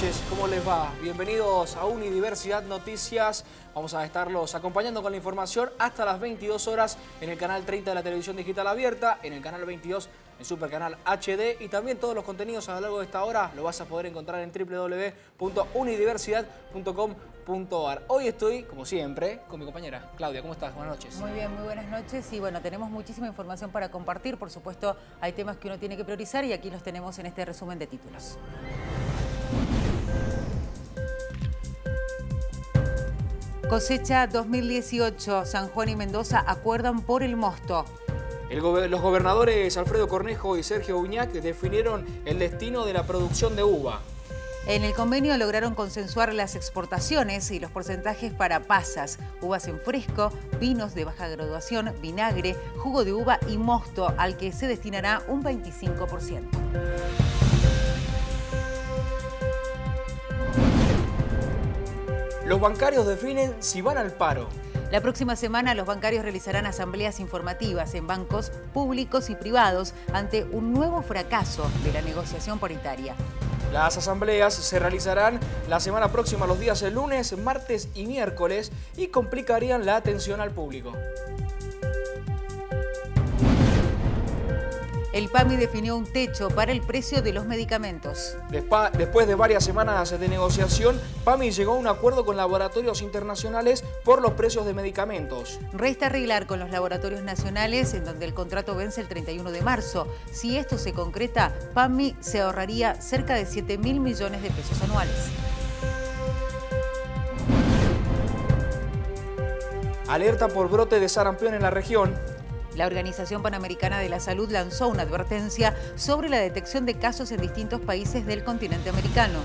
Noches, ¿cómo les va? Bienvenidos a Unidiversidad Noticias. Vamos a estarlos acompañando con la información hasta las 22 horas en el canal 30 de la televisión digital abierta, en el canal 22 en Supercanal HD y también todos los contenidos a lo largo de esta hora lo vas a poder encontrar en www.unidiversidad.com.ar. Hoy estoy, como siempre, con mi compañera Claudia. ¿Cómo estás? Buenas noches. Muy bien, muy buenas noches. Y bueno, tenemos muchísima información para compartir. Por supuesto, hay temas que uno tiene que priorizar y aquí los tenemos en este resumen de títulos. Cosecha 2018, San Juan y Mendoza acuerdan por el mosto. los gobernadores Alfredo Cornejo y Sergio Uñac definieron el destino de la producción de uva. En el convenio lograron consensuar las exportaciones y los porcentajes para pasas, uvas en fresco, vinos de baja graduación, vinagre, jugo de uva y mosto, al que se destinará un 25%. Los bancarios definen si van al paro. La próxima semana los bancarios realizarán asambleas informativas en bancos públicos y privados ante un nuevo fracaso de la negociación paritaria. Las asambleas se realizarán la semana próxima los días lunes, martes y miércoles y complicarían la atención al público. El PAMI definió un techo para el precio de los medicamentos. Después de varias semanas de negociación, PAMI llegó a un acuerdo con laboratorios internacionales por los precios de medicamentos. Resta arreglar con los laboratorios nacionales, en donde el contrato vence el 31 de marzo. Si esto se concreta, PAMI se ahorraría cerca de 7 mil millones de pesos anuales. Alerta por brote de sarampión en la región. La Organización Panamericana de la Salud lanzó una advertencia sobre la detección de casos en distintos países del continente americano.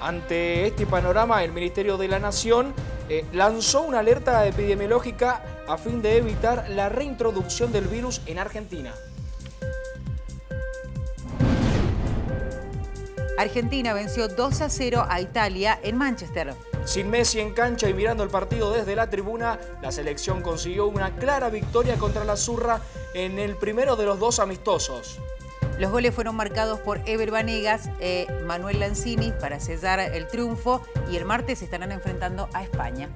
Ante este panorama, el Ministerio de la Nación eh, lanzó una alerta epidemiológica a fin de evitar la reintroducción del virus en Argentina. Argentina venció 2 a 0 a Italia en Manchester. Sin Messi en cancha y mirando el partido desde la tribuna, la selección consiguió una clara victoria contra la Zurra en el primero de los dos amistosos. Los goles fueron marcados por Ever Vanegas e Manuel Lanzini para sellar el triunfo y el martes se estarán enfrentando a España.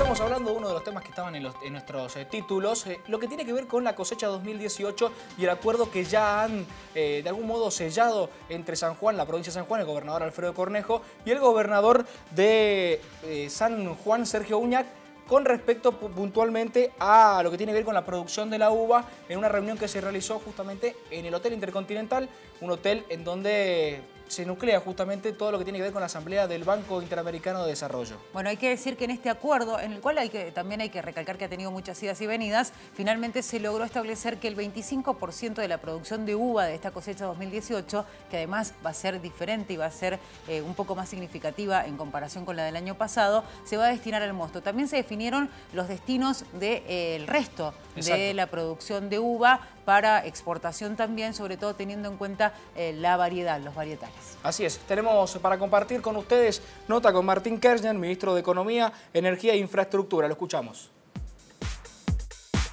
Estamos hablando de uno de los temas que estaban en, nuestros eh, títulos, eh, lo que tiene que ver con la cosecha 2018 y el acuerdo que ya han eh, de algún modo sellado entre San Juan, la provincia de San Juan, el gobernador Alfredo Cornejo y el gobernador de San Juan, Sergio Uñac, con respecto puntualmente a lo que tiene que ver con la producción de la uva en una reunión que se realizó justamente en el Hotel Intercontinental, un hotel en donde se nuclea justamente todo lo que tiene que ver con la Asamblea del Banco Interamericano de Desarrollo. Bueno, hay que decir que en este acuerdo, en el cual hay que, también hay que recalcar que ha tenido muchas idas y venidas, finalmente se logró establecer que el 25% de la producción de uva de esta cosecha 2018, que además va a ser diferente y va a ser eh, un poco más significativa en comparación con la del año pasado, se va a destinar al mosto. También se definieron los destinos del eh, resto de la producción de uva para exportación también, sobre todo teniendo en cuenta eh, la variedad, los varietales. Así es, tenemos para compartir con ustedes nota con Martín Kirchner, ministro de Economía, Energía e Infraestructura. Lo escuchamos.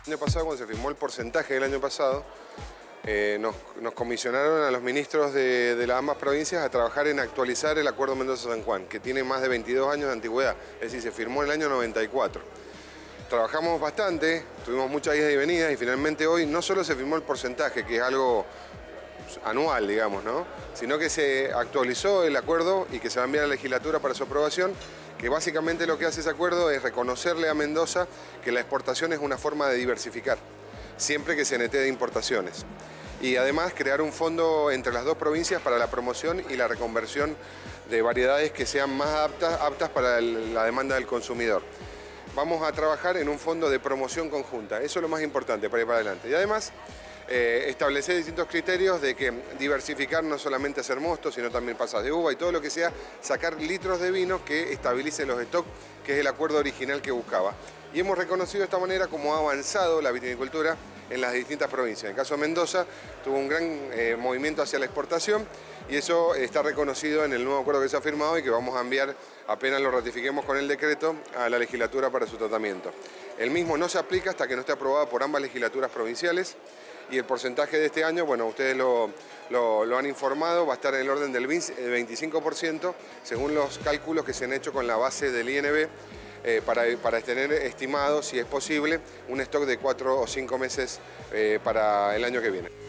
El año pasado, cuando se firmó el porcentaje del año pasado, eh, nos, comisionaron a los ministros de, de, las ambas provincias a trabajar en actualizar el Acuerdo Mendoza-San Juan, que tiene más de 22 años de antigüedad, es decir, se firmó en el año 94. Trabajamos bastante, tuvimos muchas idas y venidas y finalmente hoy no solo se firmó el porcentaje, que es algo anual, digamos, ¿no? sino que se actualizó el acuerdo y que se va a enviar a la legislatura para su aprobación, que básicamente lo que hace ese acuerdo es reconocerle a Mendoza que la exportación es una forma de diversificar, siempre que se nete de importaciones. Y además crear un fondo entre las dos provincias para la promoción y la reconversión de variedades que sean más aptas para la demanda del consumidor vamos a trabajar en un fondo de promoción conjunta. Eso es lo más importante para ir para adelante. Y además, eh, establecer distintos criterios de que diversificar no solamente hacer mostos, sino también pasas de uva y todo lo que sea, sacar litros de vino que estabilicen los stocks, que es el acuerdo original que buscaba. Y hemos reconocido de esta manera cómo ha avanzado la vitinicultura en las distintas provincias. En el caso de Mendoza tuvo un gran eh, movimiento hacia la exportación y eso está reconocido en el nuevo acuerdo que se ha firmado y que vamos a enviar, apenas lo ratifiquemos con el decreto, a la legislatura para su tratamiento. El mismo no se aplica hasta que no esté aprobado por ambas legislaturas provinciales y el porcentaje de este año, bueno, ustedes lo, han informado, va a estar en el orden del 25%, según los cálculos que se han hecho con la base del INB, eh, para, tener estimado, si es posible, un stock de cuatro o cinco meses eh, para el año que viene.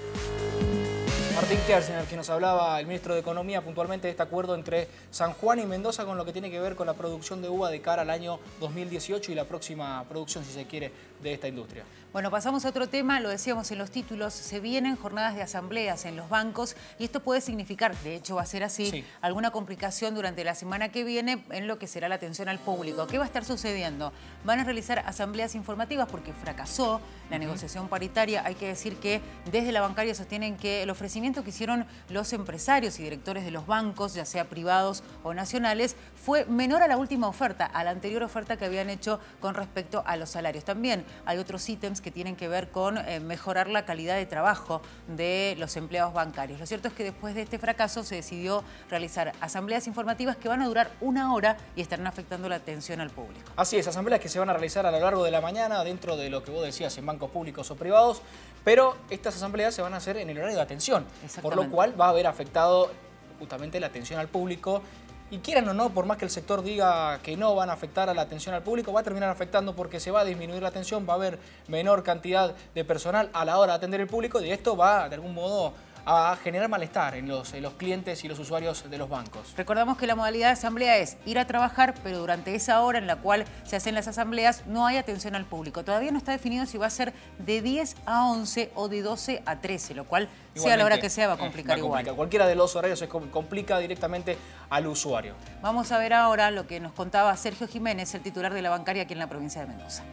Martín Kersen, el que nos hablaba el ministro de Economía puntualmente de este acuerdo entre San Juan y Mendoza con lo que tiene que ver con la producción de uva de cara al año 2018 y la próxima producción, si se quiere, de esta industria. Bueno, pasamos a otro tema, lo decíamos en los títulos, se vienen jornadas de asambleas en los bancos y esto puede significar, de hecho va a ser así, alguna complicación durante la semana que viene en lo que será la atención al público. ¿Qué va a estar sucediendo? Van a realizar asambleas informativas porque fracasó la negociación paritaria. Hay que decir que desde la bancaria sostienen que el ofrecimiento que hicieron los empresarios y directores de los bancos, ya sea privados o nacionales, fue menor a la última oferta, a la anterior oferta que habían hecho con respecto a los salarios. También hay otros ítems que tienen que ver con eh, mejorar la calidad de trabajo de los empleados bancarios. Lo cierto es que después de este fracaso se decidió realizar asambleas informativas que van a durar una hora y estarán afectando la atención al público. Así es, asambleas que se van a realizar a lo largo de la mañana dentro de lo que vos decías en bancos públicos o privados, pero estas asambleas se van a hacer en el horario de atención, por lo cual va a haber afectado justamente la atención al público. Y quieran o no, por más que el sector diga que no van a afectar a la atención al público, va a terminar afectando porque se va a disminuir la atención, va a haber menor cantidad de personal a la hora de atender el público y esto va de algún modo a generar malestar en los, los clientes y los usuarios de los bancos. Recordamos que la modalidad de asamblea es ir a trabajar, pero durante esa hora en la cual se hacen las asambleas no hay atención al público. Todavía no está definido si va a ser de 10 a 11 o de 12 a 13, lo cual, sea la hora que sea, va a complicar igual. Cualquiera de los horarios se complica directamente al usuario. Vamos a ver ahora lo que nos contaba Sergio Jiménez, el titular de la bancaria aquí en la provincia de Mendoza.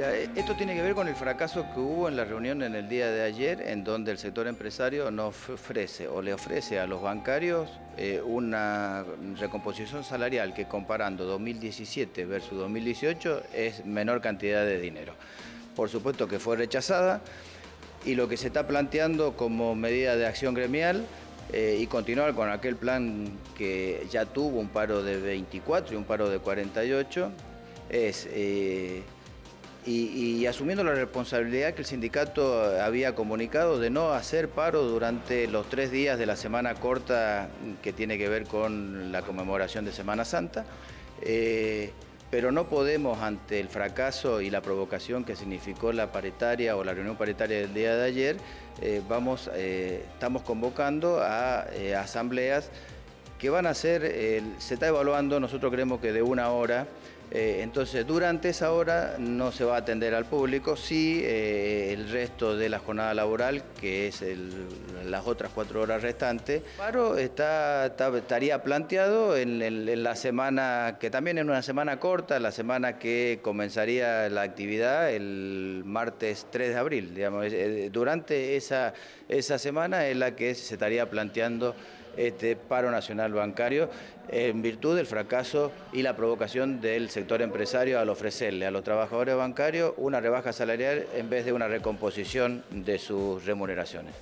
Eh, esto tiene que ver con el fracaso que hubo en la reunión en el día de ayer, en donde el sector empresario nos ofrece o le ofrece a los bancarios eh, una recomposición salarial que comparando 2017 versus 2018 es menor cantidad de dinero. Por supuesto que fue rechazada y lo que se está planteando como medida de acción gremial eh, y continuar con aquel plan que ya tuvo un paro de 24 y un paro de 48 es y, asumiendo la responsabilidad que el sindicato había comunicado de no hacer paro durante los tres días de la semana corta que tiene que ver con la conmemoración de Semana Santa. Eh, pero no podemos, ante el fracaso y la provocación que significó la paritaria o la reunión paritaria del día de ayer, eh, vamos, eh, estamos convocando a asambleas que van a ser, se está evaluando, nosotros creemos que de una hora, eh, entonces, durante esa hora no se va a atender al público, sí eh, el resto de la jornada laboral, que es las otras cuatro horas restantes. Paro estaría planteado en, la semana, que también es una semana corta, la semana que comenzaría la actividad el martes 3 de abril. Digamos. Eh, durante esa, esa semana es la que se estaría planteando este paro nacional bancario en virtud del fracaso y la provocación del sector empresario al ofrecerle a los trabajadores bancarios una rebaja salarial en vez de una recomposición de sus remuneraciones.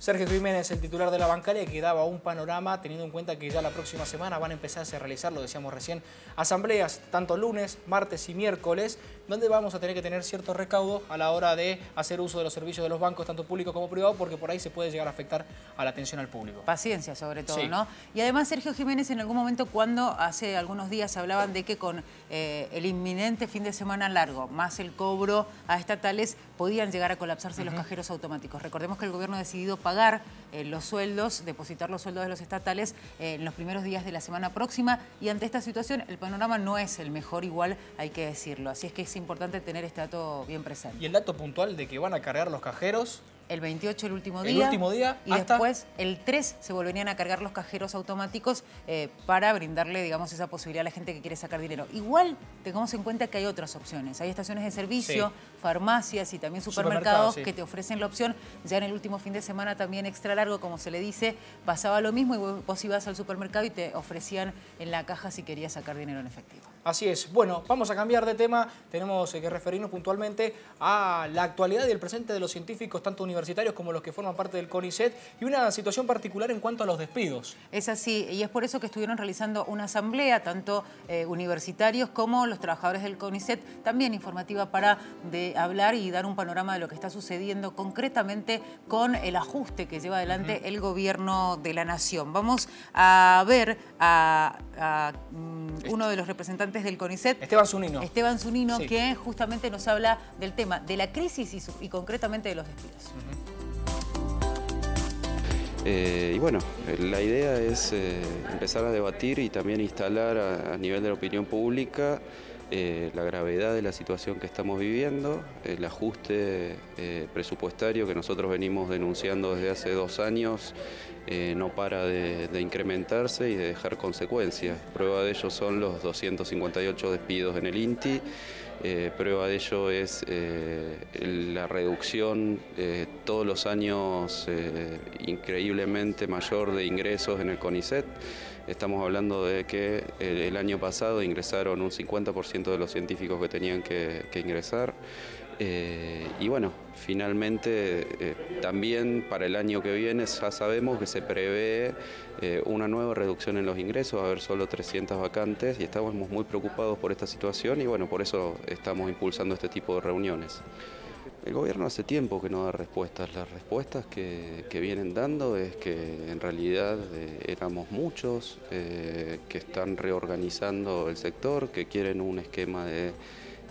Sergio Jiménez, el titular de la bancaria, que daba un panorama teniendo en cuenta que ya la próxima semana van a empezar a realizar, lo decíamos recién, asambleas tanto lunes, martes y miércoles, donde vamos a tener que tener cierto recaudo a la hora de hacer uso de los servicios de los bancos, tanto públicos como privados, porque por ahí se puede llegar a afectar a la atención al público. Paciencia sobre todo, ¿no? Y además Sergio Jiménez en algún momento cuando hace algunos días hablaban de que con eh, el inminente fin de semana largo, más el cobro a estatales, podían llegar a colapsarse los cajeros automáticos. Recordemos que el gobierno ha decidido pagar eh, los sueldos, depositar los sueldos de los estatales eh, en los primeros días de la semana próxima y ante esta situación el panorama no es el mejor igual, hay que decirlo. Así es que es importante tener este dato bien presente. ¿Y el dato puntual de que van a cargar los cajeros? el 28 el último día. El último día. Y después el 3 se volverían a cargar los cajeros automáticos eh, para brindarle, digamos, esa posibilidad a la gente que quiere sacar dinero. Igual tengamos en cuenta que hay otras opciones. Hay estaciones de servicio, farmacias y también supermercados que te ofrecen la opción. Ya en el último fin de semana también extra largo, como se le dice, pasaba lo mismo y vos ibas al supermercado y te ofrecían en la caja si querías sacar dinero en efectivo. Así es. Bueno, vamos a cambiar de tema. Tenemos eh, que referirnos puntualmente a la actualidad y el presente de los científicos, tanto universitarios como los que forman parte del CONICET, y una situación particular en cuanto a los despidos. Es así, y es por eso que estuvieron realizando una asamblea, tanto eh, universitarios como los trabajadores del CONICET, también informativa para de hablar y dar un panorama de lo que está sucediendo concretamente con el ajuste que lleva adelante el gobierno de la nación. Vamos a ver a, mm, uno de los representantes del CONICET. Esteban Zunino. Esteban Zunino, que justamente nos habla del tema de la crisis y, concretamente de los despidos. Eh, y bueno, la idea es eh, empezar a debatir y también instalar a, nivel de la opinión pública eh, la gravedad de la situación que estamos viviendo, el ajuste presupuestario que nosotros venimos denunciando desde hace dos años eh, no para de, incrementarse y de dejar consecuencias. Prueba de ello son los 258 despidos en el INTI, eh, prueba de ello es eh, la reducción todos los años increíblemente mayor de ingresos en el CONICET. Estamos hablando de que el, año pasado ingresaron un 50% de los científicos que tenían que ingresar. Eh, y bueno, finalmente eh, también para el año que viene ya sabemos que se prevé eh, una nueva reducción en los ingresos, va a haber solo 300 vacantes y estamos muy preocupados por esta situación y bueno, por eso estamos impulsando este tipo de reuniones. El gobierno hace tiempo que no da respuestas. Las respuestas que, que vienen dando es que en realidad éramos muchos, que están reorganizando el sector, que quieren un esquema de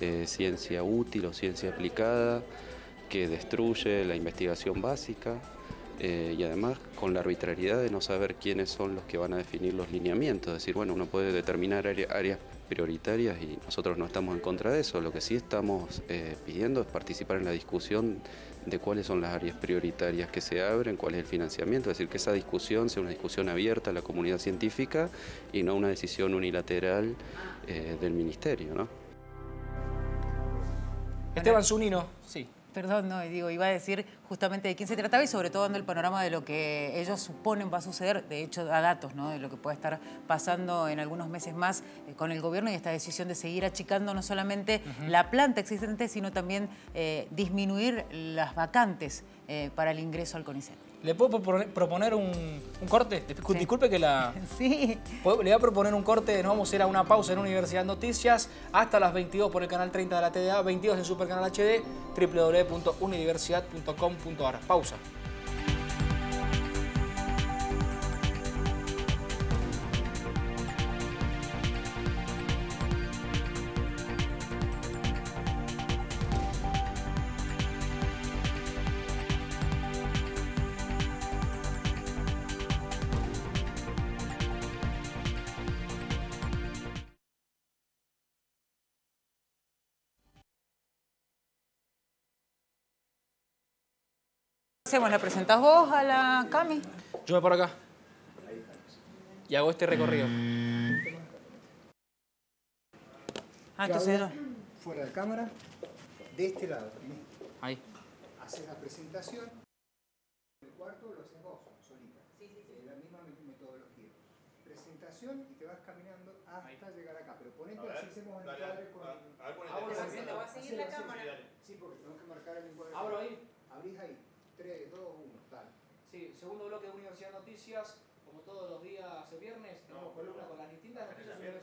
eh, ciencia útil o ciencia aplicada que destruye la investigación básica eh, y además con la arbitrariedad de no saber quiénes son los que van a definir los lineamientos. Es decir, bueno, uno puede determinar áreas prioritarias y nosotros no estamos en contra de eso. Lo que sí estamos eh, pidiendo es participar en la discusión de cuáles son las áreas prioritarias que se abren, cuál es el financiamiento, es decir, que esa discusión sea una discusión abierta a la comunidad científica y no una decisión unilateral del Ministerio. ¿no? Esteban Zunino, sí. Perdón, no, digo, iba a decir justamente de quién se trataba y sobre todo dando el panorama de lo que ellos suponen va a suceder, de hecho da datos ¿no? de lo que puede estar pasando en algunos meses más eh, con el gobierno y esta decisión de seguir achicando no solamente la planta existente, sino también eh, disminuir las vacantes eh, para el ingreso al CONICET. ¿Le puedo proponer un, corte? Disculpe que la... Sí. Le voy a proponer un corte, nos vamos a ir a una pausa en Universidad Noticias hasta las 22 por el canal 30 de la TDA, 22 en Supercanal HD, www.universidad.com.ar. Pausa. Hacemos? ¿La presentás vos a la Cami? Yo me paro acá. Y hago este recorrido. Ah, entonces... Fuera de cámara, de este lado. Ahí. Haces la presentación. El cuarto lo haces vos, solita. Sí, sí, sí. la misma metodología. Presentación y te vas caminando hasta llegar acá. Pero ponete así hacemos el encuadre con... A ver, ponete. va a seguir la cámara. Sí, porque tengo que marcar el encuadre. Abro ahí. Abrís ahí. 3, 2, 1, dale. Sí, segundo bloque de Universidad Noticias, como todos los días viernes, tenemos columna con las distintas noticias universitarias.